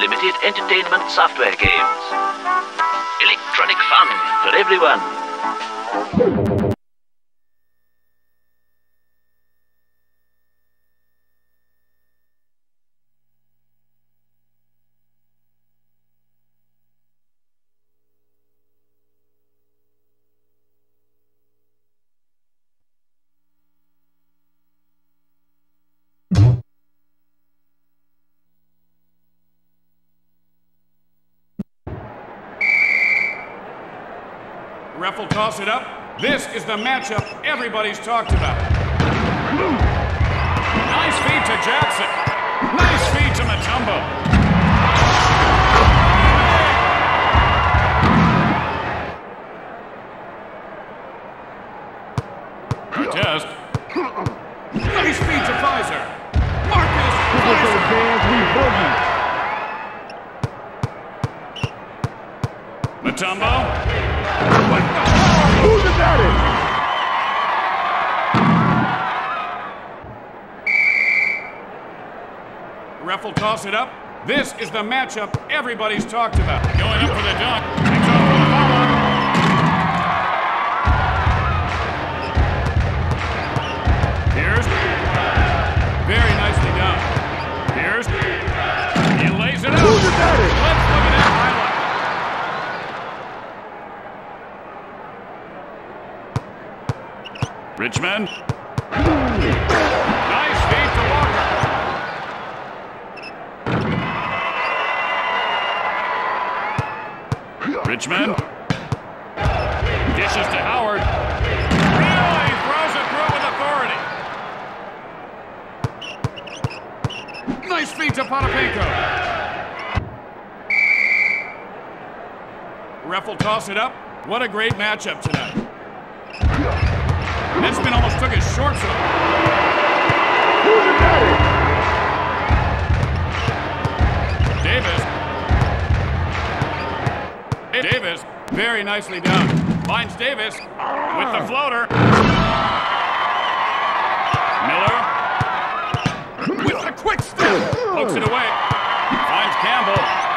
Limited entertainment software games. Electronic fun for everyone. Ref will toss it up. This is the matchup everybody's talked about. Nice feed to Jackson. Nice feed to Mutombo. The matchup everybody's talked about. Going up for the dunk. It up. What a great matchup tonight. Netspin almost took his shorts off. Davis. Davis, very nicely done. Finds Davis with the floater. Miller with the quick step. Pokes it away. Finds Campbell.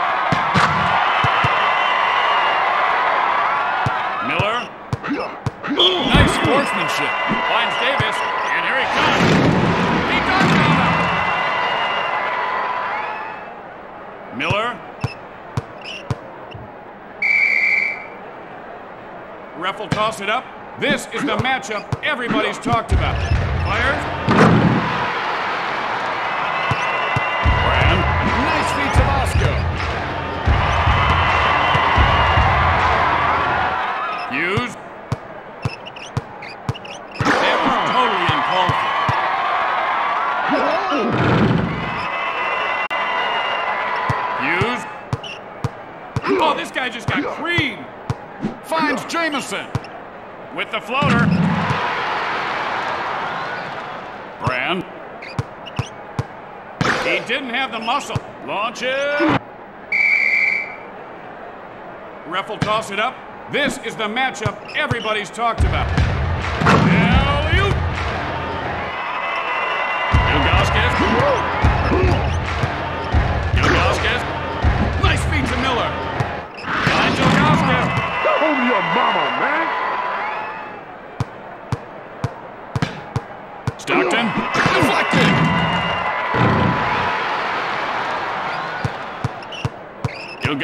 Nice sportsmanship. Finds Davis. And here he comes. He on him. Miller. Ref will toss it up. This is the matchup everybody's talked about. Fires. Have the muscle. Launch it. Ref will toss it up. This is the matchup everybody's talked about.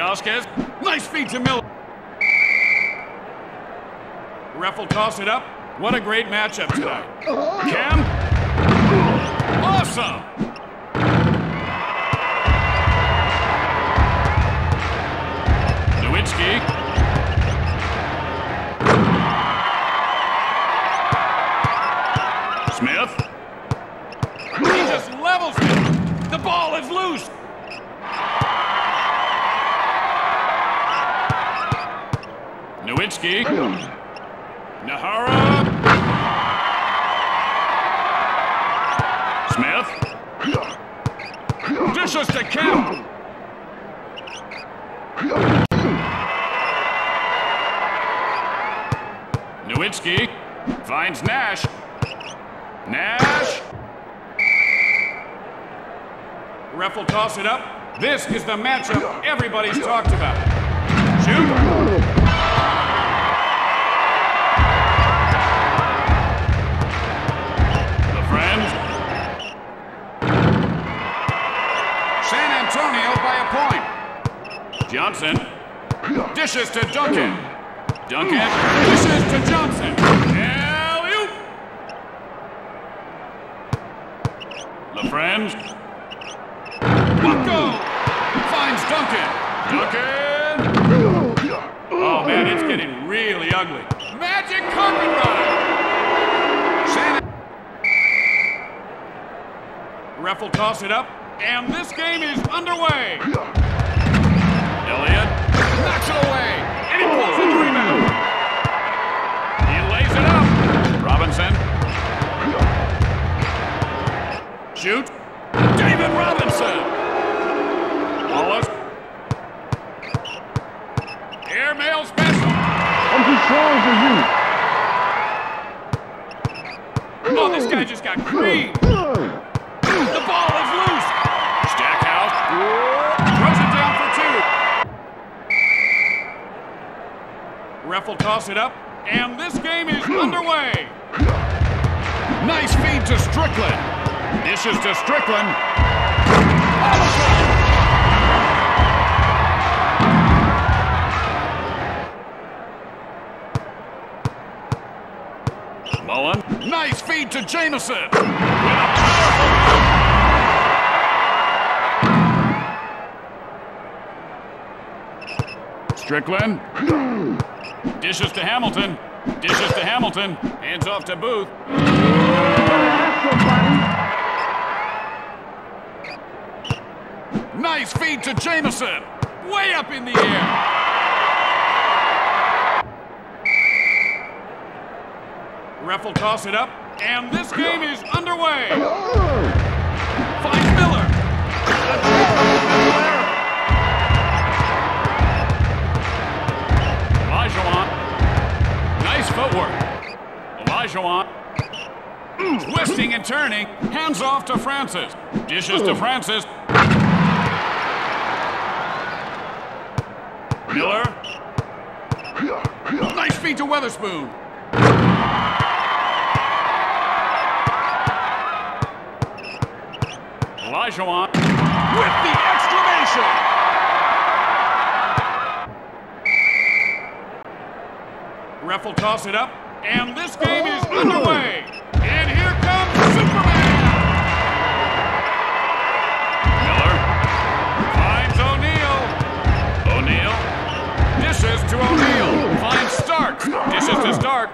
Ilgauskas. Nice feed to Miller. Ref will toss it up. What a great matchup tonight. Cam. Awesome. Nowitzki. Smith. He just levels it. The ball is loose. Nowitzki. Nahara. Smith. Dishes to Kemp. Nowitzki finds Nash. Nash. Ref will toss it up. This is the matchup everybody's talked about. Shoot. Johnson. Dishes to Duncan. Hmm. Duncan dishes to Johnson. Alley-oop. The Friends. Bucko finds Duncan. Duncan. Oh man, it's getting really ugly. Magic carpet ride. San Ref will toss it up, and this game is underway. Elliott knocks it away, and he pulls the rebound. He lays it up. Robinson. Shoot. David Robinson. Wallace. Airmail special. I'm too strong for you. Oh, this guy just got creamed. The ball is loose. Ref will toss it up, and this game is underway. Nice feed to Strickland. Dishes to Strickland. Mullin. Nice feed to Jamison. With a powerful Strickland. Dishes to Hamilton. Dishes to Hamilton. Hands off to Booth. Nice feed to Jamison. Way up in the air. Ref will toss it up, and this game is underway. Footwork. Elijah hmm, Twisting and turning. Hands off to Francis. Dishes to hmm. Francis. Miller. Nice feed to Weatherspoon. Elijah with the exclamation. Ref will toss it up, and this game is underway. And here comes Superman. Miller finds O'Neal. O'Neal dishes to O'Neal. Finds Stark. Dishes to Stark.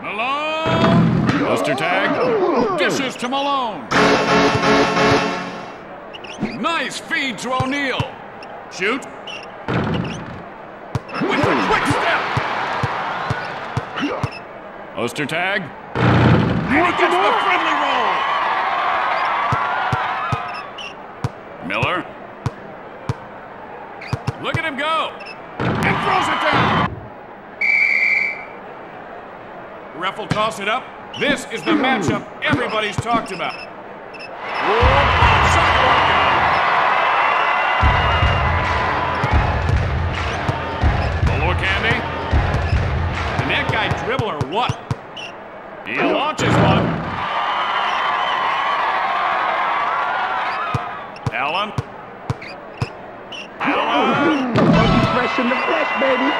Malone. Buster tag. Dishes to Malone. Nice feed to O'Neal. Shoot. With a quick step. Oster tag. And he gets the friendly roll. Miller. Look at him go. And throws it down. Ref will toss it up. This is the matchup everybody's talked about. Whoa, shot workout. Below Can that guy dribble or what? He launches one. Allen. Allen. Fresh in the flesh, baby.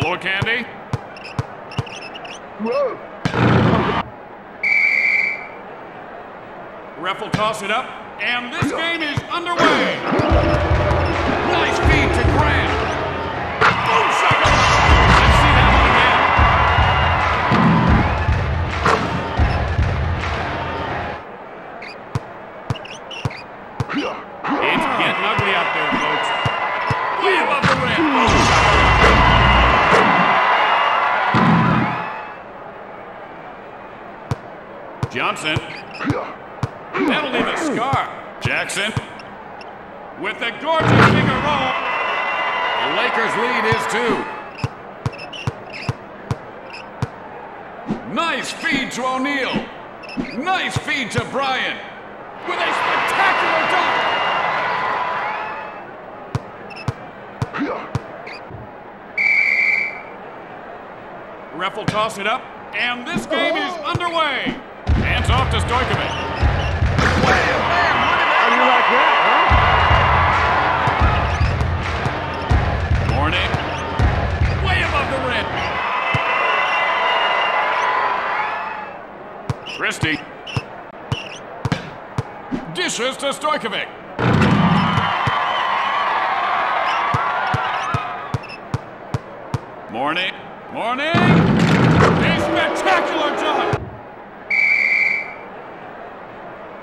Below Candy. Whoa. Ref will toss it up, and this game is underway. It up, and this game is underway. Hands off to Stojakovic. How you like that, Mourning. Way above the rim. Christie. Dishes to Stojakovic. Mourning. Mourning. Spectacular jump.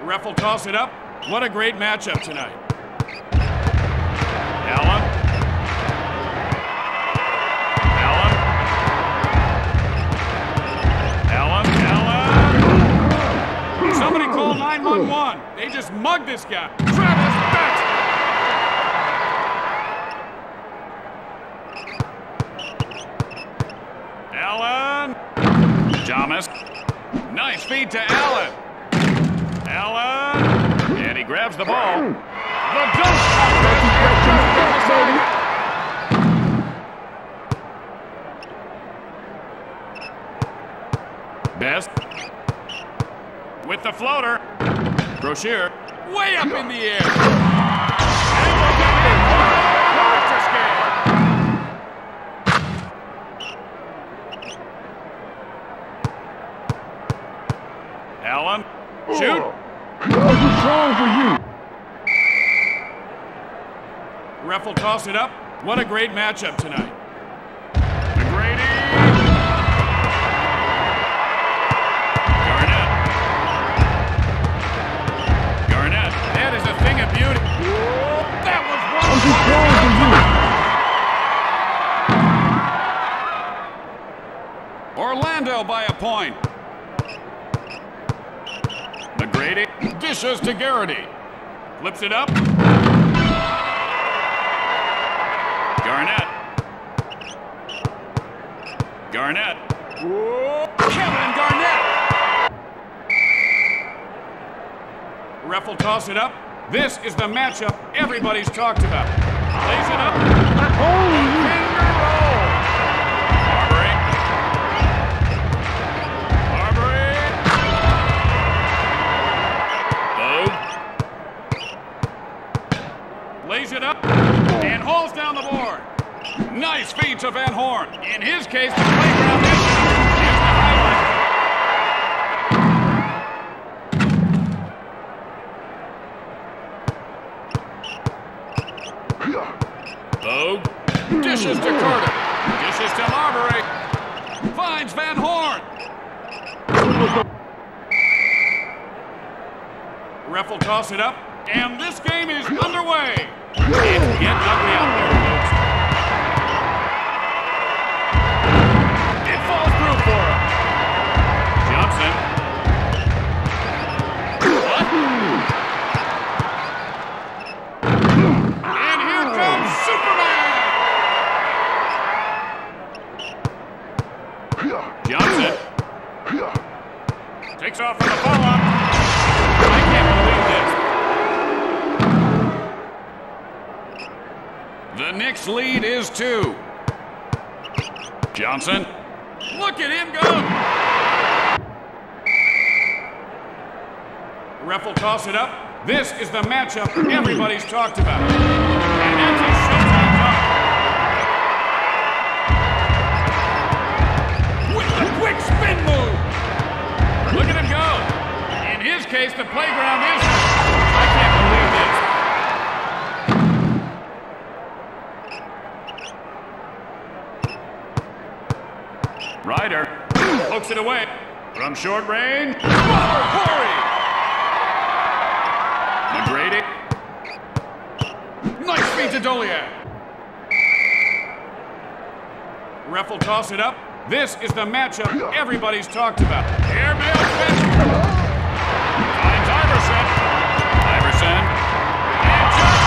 Ref will toss it up. What a great matchup tonight. Allen. Allen. Allen. Allen. Somebody call 911. They just mugged this guy. Travis Betts. Allen. Thomas. Nice feed to Allen. Allen. And he grabs the ball. The dunk. Best. With the floater. Brochure. Way up in the air. Shoot. This is strong for you. Ref will toss it up. What a great matchup tonight. McGrady. Garnett. Garnett. That is a thing of beauty. That was I'm too strong for you. Orlando by a point. Dishes to Garrity. Flips it up. Garnett. Garnett. Kevin Garnett. Ref will toss it up. This is the matchup everybody's talked about. Lays it up. Finger In his case, toss it up. This is the matchup everybody's talked about. And it's a showtime dunk. With the quick spin move. Look at him go. In his case, the playground is. I can't believe this. Ryder pokes it away from short range. Oh, McGrady. Nice feed to Doliak. Ref will toss it up. This is the matchup everybody's talked about. Airmail pitch. Finds Iverson. Iverson. And just.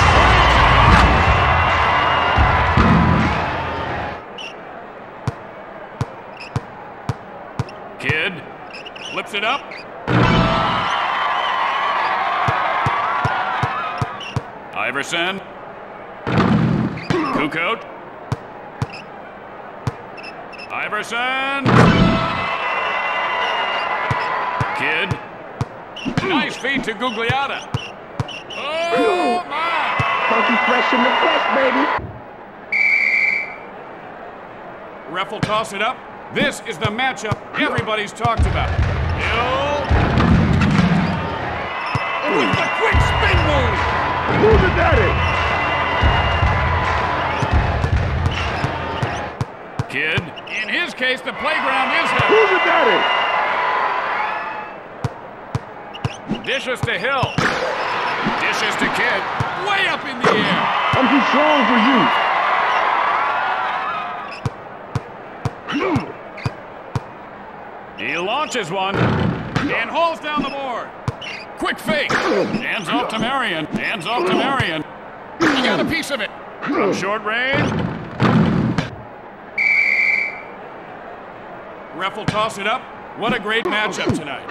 Kidd flips it up. Iverson. Kukoc. Iverson. Kidd. Nice feed to Gugliotta. Oh, my. Funky fresh in the flesh, baby. Ref will toss it up. This is the matchup everybody's talked about. Hill. Who's the daddy? Kidd. In his case, the playground is heavy. Who's the daddy? Dishes to Hill. Dishes to Kidd. Way up in the air. I'm too strong for you. He launches one and hauls down the board. Quick fake. Hands off to Marion. Hands off to Marion. He got a piece of it. From short range. Ref will toss it up. What a great matchup tonight.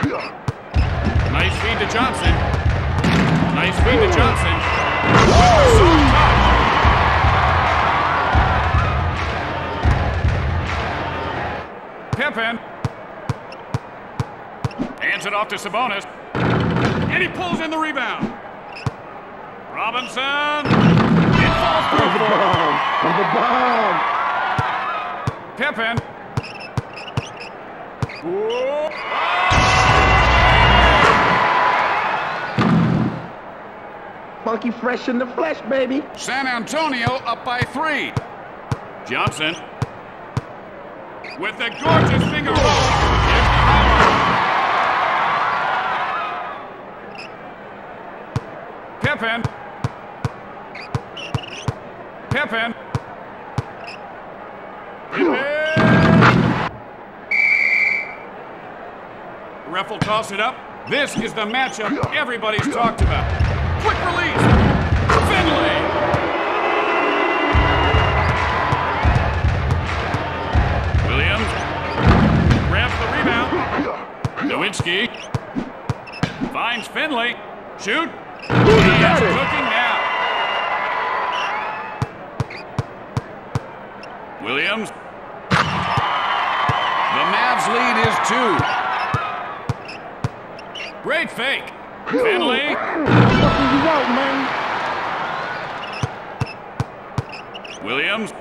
Nice feed to Johnson. Nice feed to Johnson. Touch. Pippen. Hands it off to Sabonis. And he pulls in the rebound. Robinson. It falls through for him. Bomb. I'm the bomb. Pippen. Funky fresh in the flesh, baby. San Antonio up by three. Johnson. With the gorgeous finger roll. Pippen. Pippen. Ref will toss it up. This is the matchup everybody's talked about. Quick release. Finley. Williams. Grabs the rebound. Nowitzki. Finds Finley. Shoot. Who's the He's cooking now. Williams. The Mavs lead is two. Great fake. Finley. You out, man. Williams.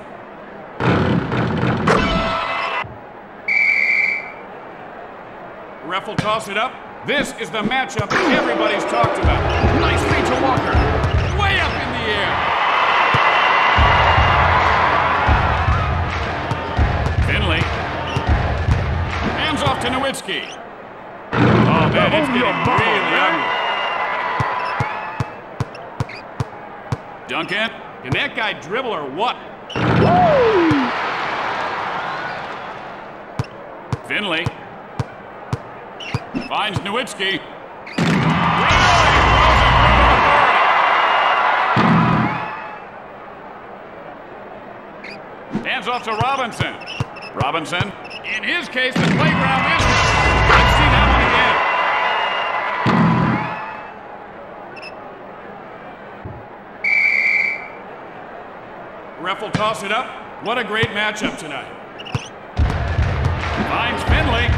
Ref will toss it up. This is the matchup everybody's talked about. Nice feed to Walker. Way up in the air. Finley. Hands off to Nowitzki. Oh, man, it's getting really ugly. Duncan. Can that guy dribble or what? Woo! Finley. Finds Nowitzki. Hands off to Robinson. Robinson. In his case, the playground is. Let's see that one again. Ref will toss it up. What a great matchup tonight. Finds Finley.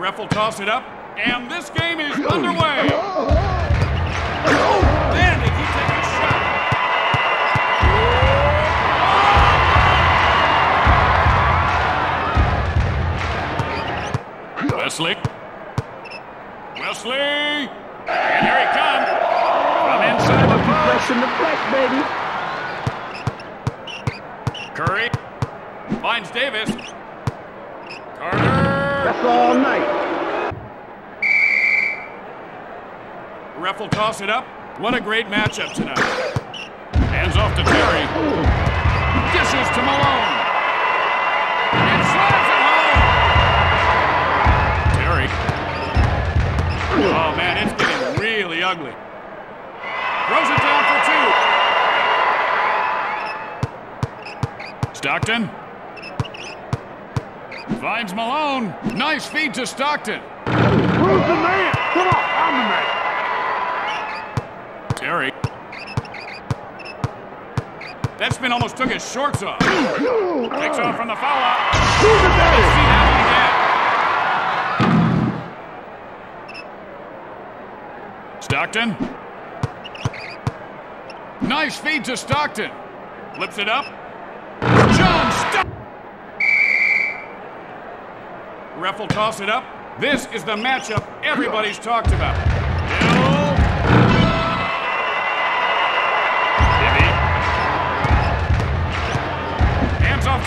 Reffel tossed it up, and this game is underway. Then if he takes a shot. Wesley. Wesley. And here he comes. From inside the post. Pressing the flex, baby. Curry. Finds Davis. Carter. All night. Ref will toss it up. What a great matchup tonight. Hands off to Terry. Dishes to Malone. And slams it home. Terry. Oh, man, it's getting really ugly. Throws it down for two. Stockton. Finds Malone. Nice feed to Stockton. Who's the man? Come on, I'm the man. Terry. That spin almost took his shorts off. Takes off from the foul line. Who's the man? see that one again. Stockton. Nice feed to Stockton. Flips it up. John Stockton. Ref will toss it up. This is the matchup everybody's talked about. Hands off.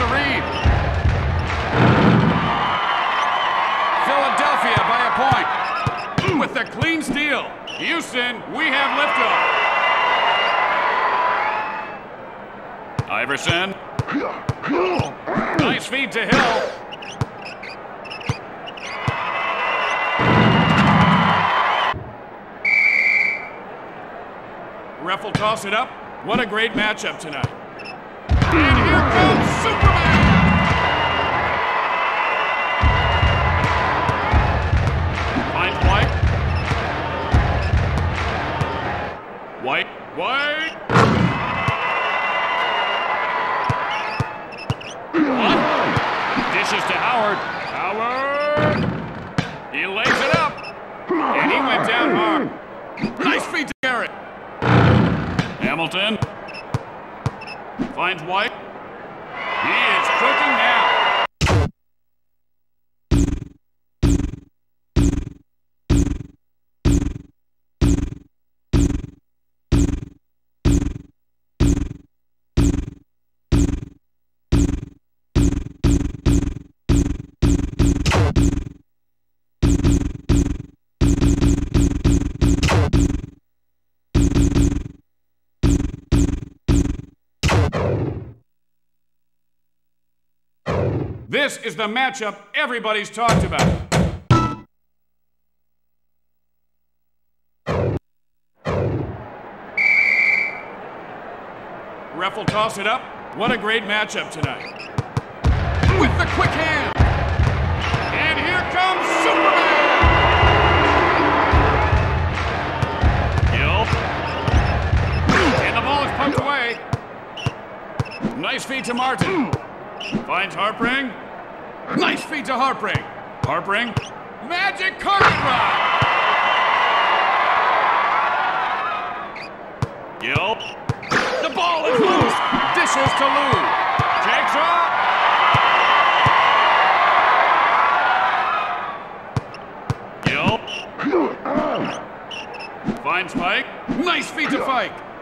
Philadelphia by a point. With the clean steal. Houston, we have liftoff. Iverson. Nice feed to Hill. Ref will toss it up. What a great matchup tonight. And here comes Superman! Finds White. White. White. Hamilton finds White. This is the matchup everybody's talked about. Ref will toss it up. What a great matchup tonight. With the quick hand. And here comes Superman. Gill. And the ball is poked away. Nice feed to Martin. Finds Harpring. Nice feed to Harpring. Harpring. Magic carpet ride. Gill. The ball is loose. Dishes to Lou. Takes off. Gill. Finds Fike. Nice feed to Fike.